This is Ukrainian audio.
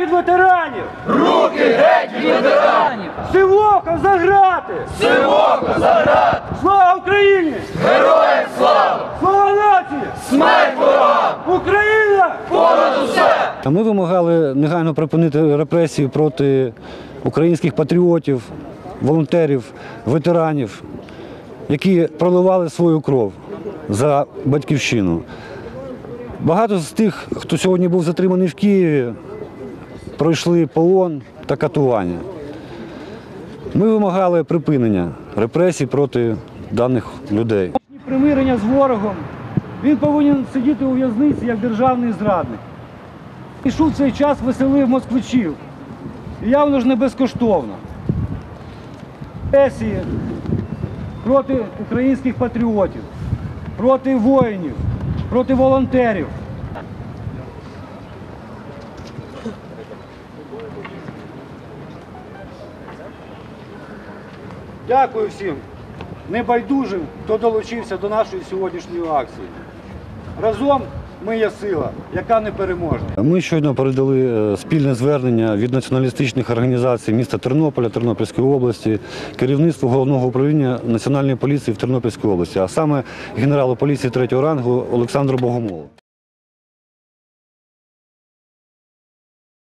від ветеранів! Руки геть від ветеранів! Сивока заграти! Сивоко заград! Слава Україні! Героям слава! Слава нації! Смерть ворогам! Україна! Понад усе! А Ми вимагали негайно припинити репресії проти українських патріотів, волонтерів, ветеранів, які проливали свою кров за батьківщину. Багато з тих, хто сьогодні був затриманий в Києві, пройшли полон та катування. Ми вимагали припинення репресій проти даних людей. Примирення з ворогом. Він повинен сидіти у в'язниці як державний зрадник. Пішов цей час веселив москвичів. І явно ж не безкоштовно. Репресії проти українських патріотів, проти воїнів, проти волонтерів. Дякую всім небайдужим, хто долучився до нашої сьогоднішньої акції. Разом ми є сила, яка не переможна. Ми щойно передали е, спільне звернення від націоналістичних організацій міста Тернополя, Тернопільської області, керівництву головного управління національної поліції в Тернопільській області, а саме генералу поліції третього рангу Олександру Богомолу.